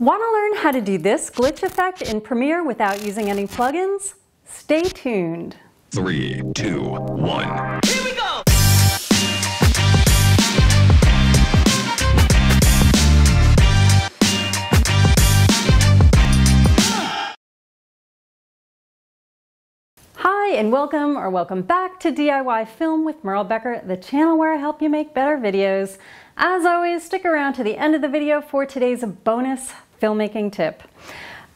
Want to learn how to do this glitch effect in Premiere without using any plugins? Stay tuned. Three, two, one. Here we go! Hi and welcome or welcome back to DIY Film with Merle Becker, the channel where I help you make better videos. As always, stick around to the end of the video for today's bonus filmmaking tip.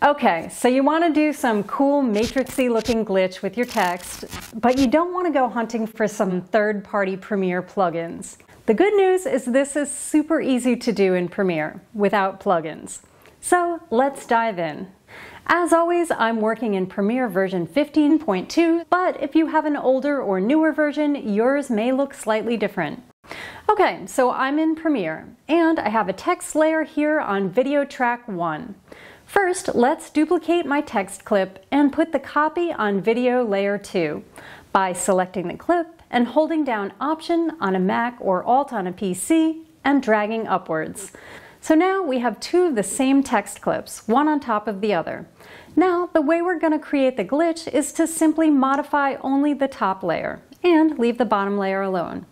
Okay, so you want to do some cool matrixy looking glitch with your text, but you don't want to go hunting for some third-party Premiere plugins. The good news is this is super easy to do in Premiere without plugins. So let's dive in. As always, I'm working in Premiere version 15.2, but if you have an older or newer version, yours may look slightly different. Okay, so I'm in Premiere, and I have a text layer here on video track 1. First, let's duplicate my text clip and put the copy on video layer 2 by selecting the clip and holding down Option on a Mac or Alt on a PC and dragging upwards. So now we have two of the same text clips, one on top of the other. Now, the way we're going to create the glitch is to simply modify only the top layer and leave the bottom layer alone.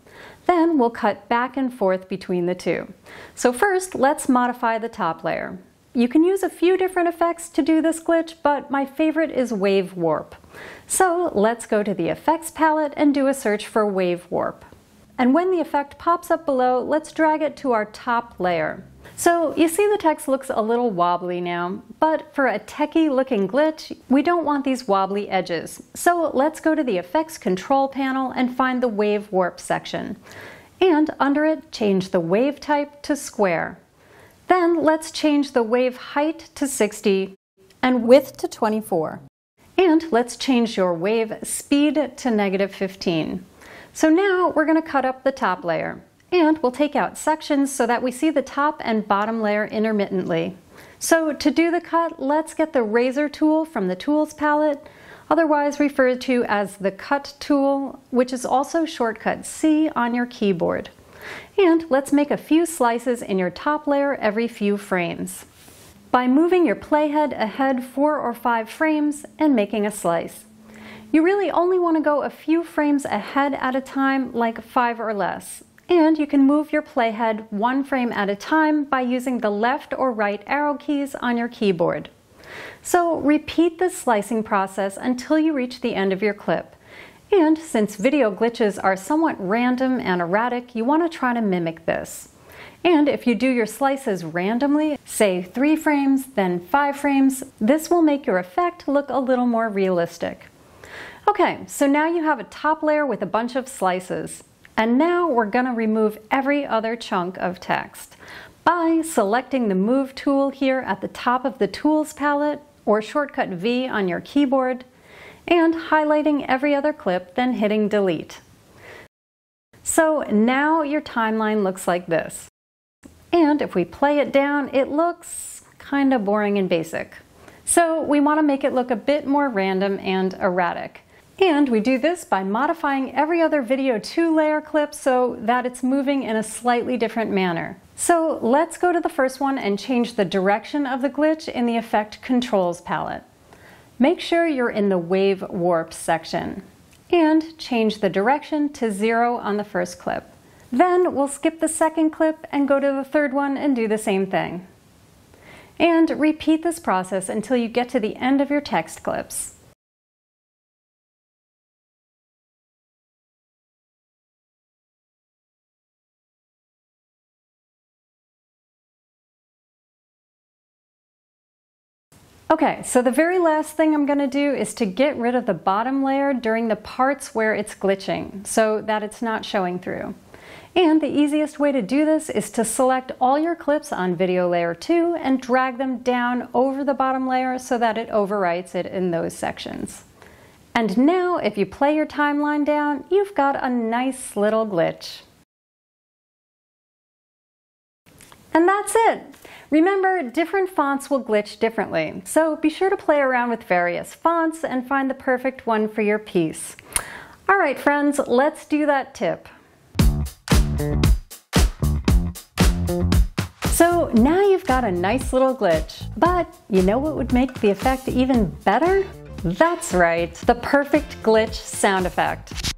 Then we'll cut back and forth between the two. So first, let's modify the top layer. You can use a few different effects to do this glitch, but my favorite is Wave Warp. So let's go to the Effects palette and do a search for Wave Warp. And when the effect pops up below, let's drag it to our top layer. So you see the text looks a little wobbly now, but for a techie looking glitch, we don't want these wobbly edges. So let's go to the Effects Control panel and find the Wave Warp section. And under it, change the wave type to square. Then let's change the wave height to 60 and width to 24. And let's change your wave speed to negative 15. So now we're going to cut up the top layer. And we'll take out sections so that we see the top and bottom layer intermittently. So to do the cut, let's get the razor tool from the Tools palette, otherwise referred to as the Cut tool, which is also shortcut C on your keyboard. And let's make a few slices in your top layer every few frames. By moving your playhead ahead four or five frames and making a slice. You really only want to go a few frames ahead at a time, like five or less. And you can move your playhead one frame at a time by using the left or right arrow keys on your keyboard. So repeat this slicing process until you reach the end of your clip. And since video glitches are somewhat random and erratic, you want to try to mimic this. And if you do your slices randomly, say three frames, then five frames, this will make your effect look a little more realistic. Okay, so now you have a top layer with a bunch of slices. And now we're going to remove every other chunk of text by selecting the Move tool here at the top of the Tools palette or shortcut V on your keyboard and highlighting every other clip, then hitting Delete. So now your timeline looks like this. And if we play it down, it looks kind of boring and basic. So we want to make it look a bit more random and erratic. And we do this by modifying every other video 2 layer clip so that it's moving in a slightly different manner. So let's go to the first one and change the direction of the glitch in the Effect Controls palette. Make sure you're in the Wave Warp section and change the direction to 0 on the first clip. Then we'll skip the second clip and go to the third one and do the same thing. And repeat this process until you get to the end of your text clips. Okay, so the very last thing I'm going to do is to get rid of the bottom layer during the parts where it's glitching so that it's not showing through. And the easiest way to do this is to select all your clips on video layer 2 and drag them down over the bottom layer so that it overwrites it in those sections. And now if you play your timeline down, you've got a nice little glitch. And that's it. Remember, different fonts will glitch differently, so be sure to play around with various fonts and find the perfect one for your piece. All right, friends, let's do that tip. So now you've got a nice little glitch, but you know what would make the effect even better? That's right, the perfect glitch sound effect.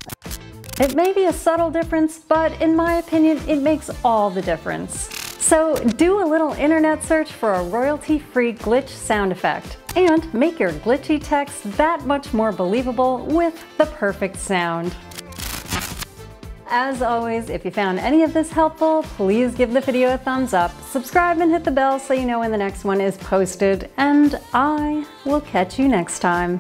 It may be a subtle difference, but in my opinion, it makes all the difference. So do a little internet search for a royalty-free glitch sound effect and make your glitchy text that much more believable with the perfect sound. As always, if you found any of this helpful, please give the video a thumbs up, subscribe and hit the bell so you know when the next one is posted, and I will catch you next time.